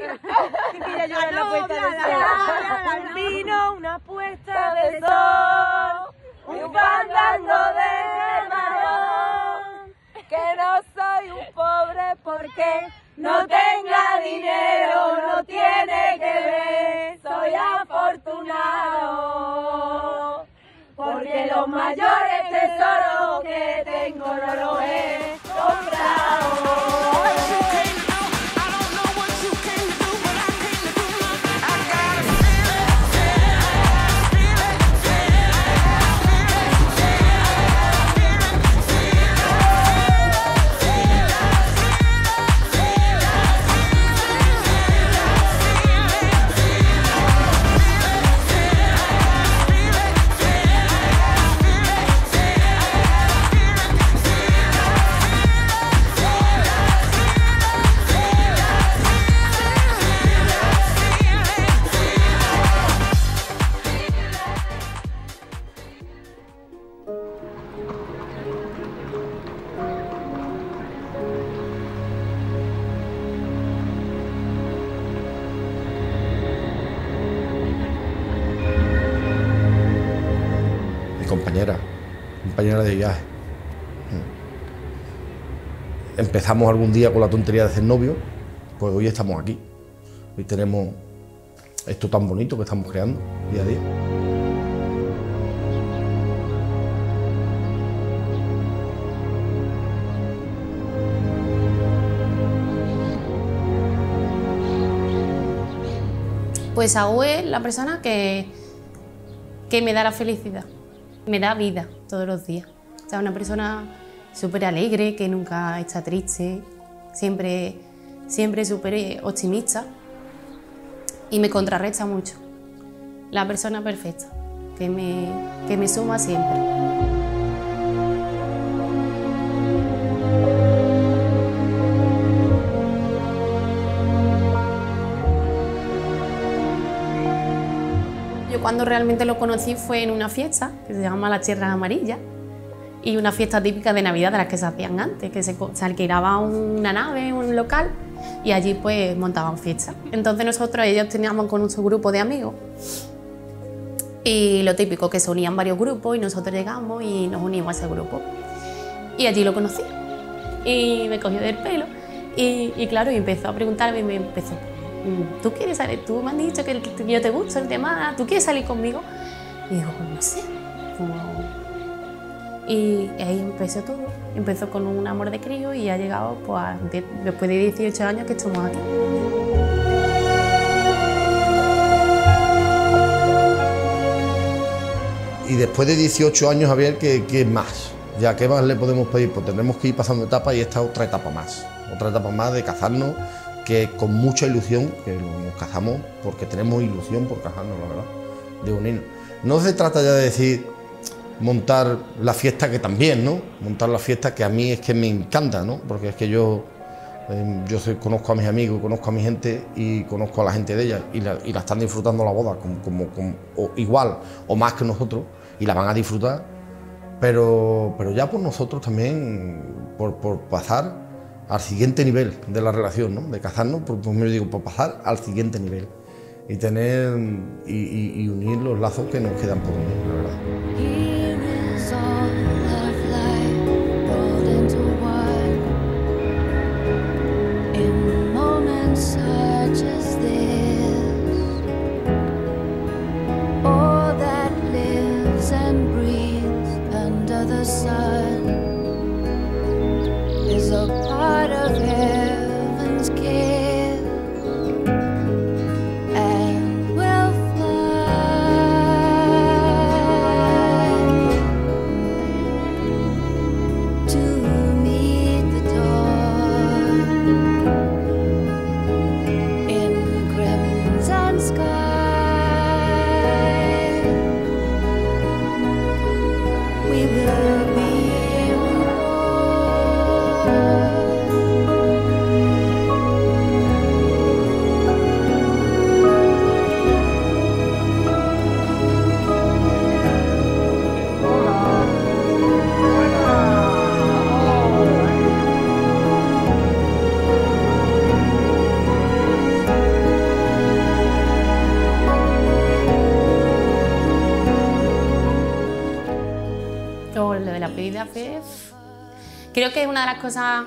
Quería llorar la puesta de sol. Un vino, una puesta de sol. Un fandango de marrón. Que no soy un pobre porque no tenga dinero, no tiene que ver. Soy afortunado. Porque los mayores tesoros que tengo compañera, compañera de viaje. Empezamos algún día con la tontería de ser novio, pues hoy estamos aquí. Hoy tenemos esto tan bonito que estamos creando día a día. Pues Aú es la persona que, que me da la felicidad, me da vida todos los días. O una persona súper alegre, que nunca está triste, siempre, siempre súper optimista y me contrarresta mucho. La persona perfecta, que me, que me suma siempre. Cuando realmente lo conocí fue en una fiesta que se llama la Tierra Amarilla y una fiesta típica de Navidad de las que se hacían antes, que se, se alquilaba una nave, un local y allí pues montaban fiestas. Entonces nosotros, ellos teníamos con nuestro grupo de amigos y lo típico que se unían varios grupos y nosotros llegamos y nos unimos a ese grupo. Y allí lo conocí y me cogió del pelo y, claro, y empezó a preguntarme y me empezó, "Mm, ¿tú quieres salir? Tú me has dicho que, yo te gusto, el tema, ¿tú quieres salir conmigo? Y digo, "Pues no sé. Y ahí empezó todo. Empezó con un amor de crío y ha llegado pues, después de 18 años que estamos aquí. Y después de 18 años, Javier, ¿qué, más? Ya, ¿qué más le podemos pedir? Pues tendremos que ir pasando etapas y esta es otra etapa más. Otra etapa más de cazarnos, que con mucha ilusión, que nos cazamos porque tenemos ilusión por cazarnos, la verdad, de unirnos. No se trata ya de decir montar la fiesta que también, ¿no? Montar la fiesta que a mí es que me encanta, ¿no? Porque es que yo, eh, yo conozco a mis amigos, conozco a mi gente y conozco a la gente de ella y la, están disfrutando la boda como, como- como- o igual o más que nosotros y la van a disfrutar, pero, pero ya por nosotros también, por, por pasar al siguiente nivel de la relación, ¿no? De casarnos, por, por, digo, por pasar al siguiente nivel y tener y, unir los lazos que nos quedan por unir, verdad. Que pff, creo que es una de las cosas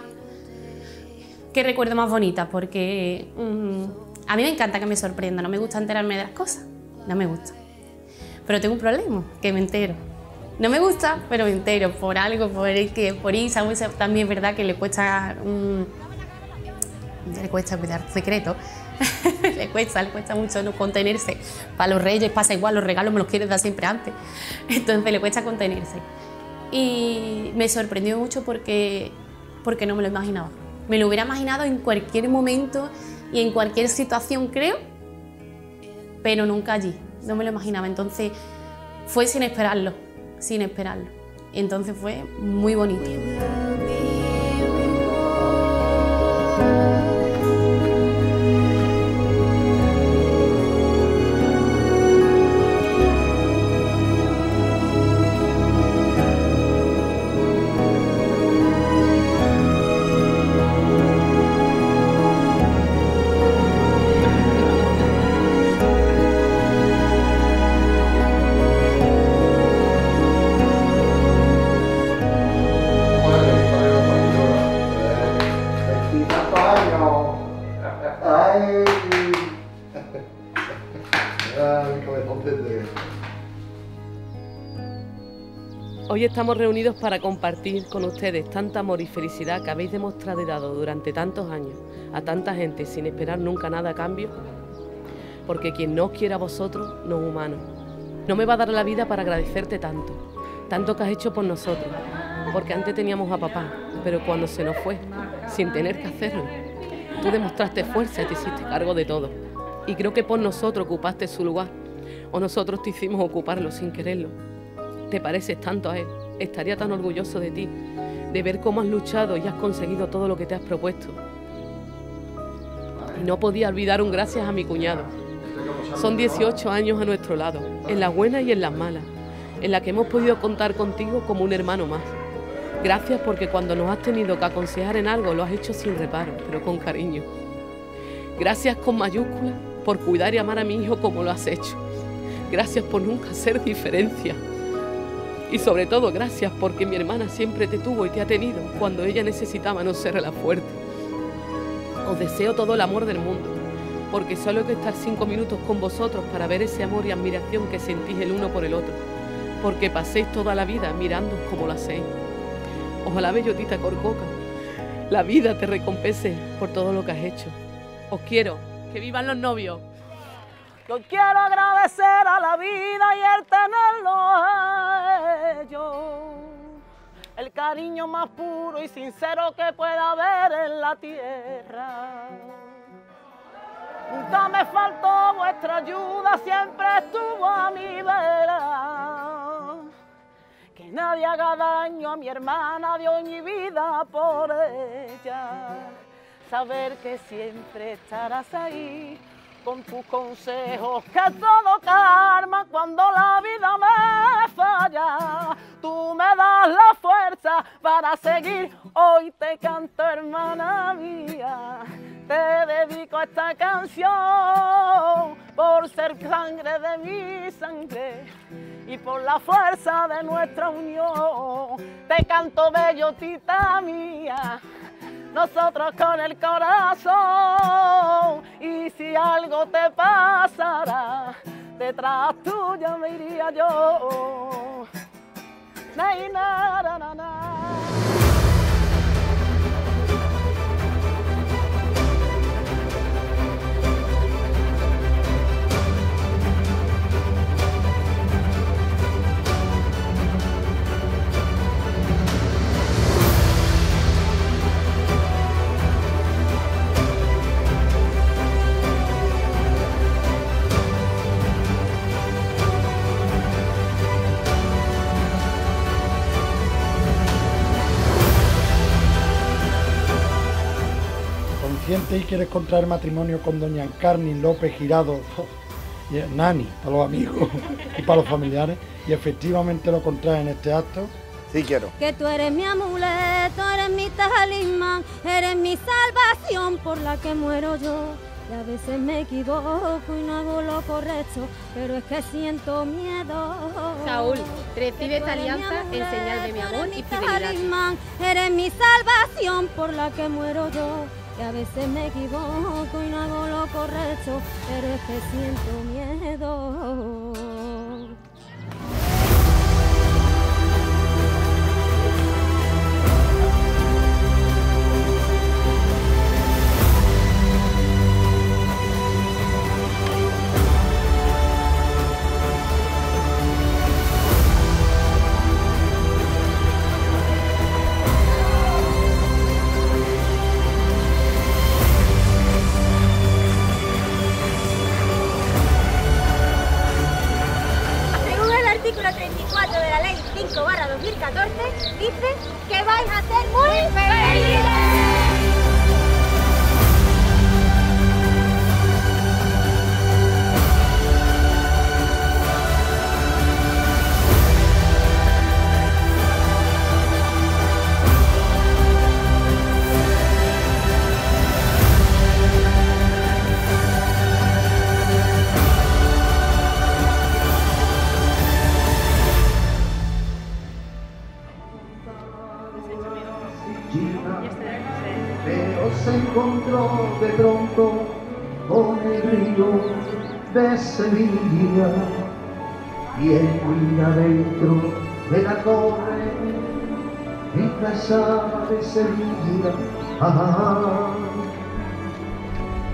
que recuerdo más bonitas porque mm, a mí me encanta que me sorprenda, no me gusta enterarme de las cosas, no me gusta. Pero tengo un problema, que me entero. No me gusta, pero me entero por algo, por el que por Isa, pues, también es verdad que le cuesta mm, le cuesta cuidar secretos. le cuesta, le cuesta mucho no contenerse. Para los reyes pasa igual, los regalos me los quiere dar siempre antes. Entonces le cuesta contenerse. Y me sorprendió mucho porque, porque no me lo imaginaba. Me lo hubiera imaginado en cualquier momento y en cualquier situación, creo, pero nunca allí. No me lo imaginaba. Entonces fue sin esperarlo, sin esperarlo. Entonces fue muy bonito. Estamos reunidos para compartir con ustedes tanta amor y felicidad que habéis demostrado y dado durante tantos años a tanta gente sin esperar nunca nada a cambio, porque quien no os quiere a vosotros no es humano. No me va a dar la vida para agradecerte tanto, tanto que has hecho por nosotros, porque antes teníamos a papá, pero cuando se nos fue, sin tener que hacerlo, tú demostraste fuerza y te hiciste cargo de todo. Y creo que por nosotros ocupaste su lugar, o nosotros te hicimos ocuparlo sin quererlo te pareces tanto a él. Estaría tan orgulloso de ti, de ver cómo has luchado y has conseguido todo lo que te has propuesto. Y no podía olvidar un gracias a mi cuñado. Son 18 años a nuestro lado, en las buenas y en las malas, en las que hemos podido contar contigo como un hermano más. Gracias porque cuando nos has tenido que aconsejar en algo lo has hecho sin reparo, pero con cariño. Gracias con mayúsculas por cuidar y amar a mi hijo como lo has hecho. Gracias por nunca hacer diferencia. Y sobre todo, gracias porque mi hermana siempre te tuvo y te ha tenido cuando ella necesitaba no ser la fuerte. Os deseo todo el amor del mundo, porque solo hay que estar cinco minutos con vosotros para ver ese amor y admiración que sentís el uno por el otro, porque paséis toda la vida mirando como lo hacéis. Ojalá, bellotita Corcoca, la vida te recompense por todo lo que has hecho. Os quiero, que vivan los novios. Yo quiero agradecer a la vida y el tenerlo a ellos. El cariño más puro y sincero que pueda haber en la tierra. Nunca me faltó vuestra ayuda, siempre estuvo a mi vera. Que nadie haga daño a mi hermana, dio mi vida por ella. Saber que siempre estarás ahí con tus consejos, que todo karma cuando la vida me falla. Tú me das la fuerza para seguir. Hoy te canto, hermana mía. Te dedico esta canción por ser sangre de mi sangre y por la fuerza de nuestra unión. Te canto, bellotita mía nosotros con el corazón. Y si algo te pasara, detrás tuya me iría yo. Y quieres contraer matrimonio con doña Encarni López Girado y Nani para los amigos y para los familiares y efectivamente lo contrae en este acto. Sí quiero. Que tú eres mi amuleto, eres mi talismán, eres mi salvación por la que muero yo. Y a veces me equivoco y no hago lo correcto, pero es que siento miedo. Saúl, recibe esta alianza en señal de mi amor eres y mi fidelidad. talismán, Eres mi salvación por la que muero yo. Y a veces me equivoco y no hago lo correcto, pero es que siento miedo. Pero se encontró de pronto con el río de Sevilla y el cuida dentro de la torre en casa de Sevilla. Ah,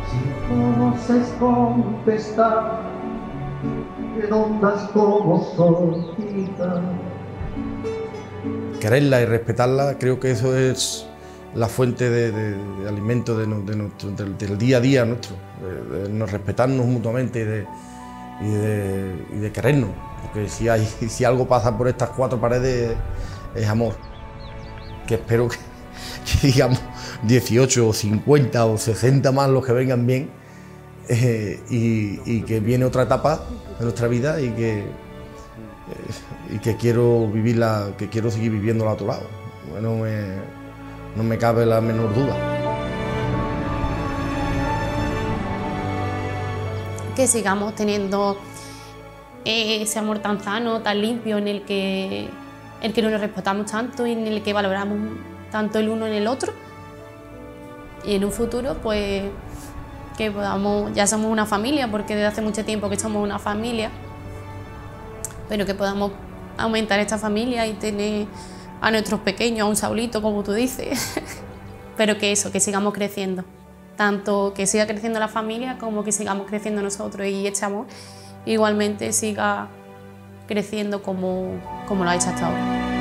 si conoces contestar, redondas como solcitas. Quererla y respetarla, creo que eso es la fuente de, alimento del, día a día nuestro, de, nos respetarnos mutuamente y de, querernos, porque si, hay, si algo pasa por estas cuatro paredes es amor, que espero que, que digamos 18 o 50 o 60 más los que vengan bien eh, y que viene otra etapa de nuestra vida y que y que quiero vivirla, que quiero seguir viviéndola a tu lado. No me, no me cabe la menor duda. que sigamos teniendo eh, ese amor tan sano, tan limpio, en el que, el que nos respetamos tanto y en el que valoramos tanto el uno en el otro. Y en un futuro, pues, que podamos, ya somos una familia, porque desde hace mucho tiempo que somos una familia, pero que podamos aumentar esta familia y tener a nuestros pequeños, a un Saulito, como tú dices, pero que eso, que sigamos creciendo tanto que siga creciendo la familia como que sigamos creciendo nosotros y este amor igualmente siga creciendo como, como lo ha hecho hasta ahora.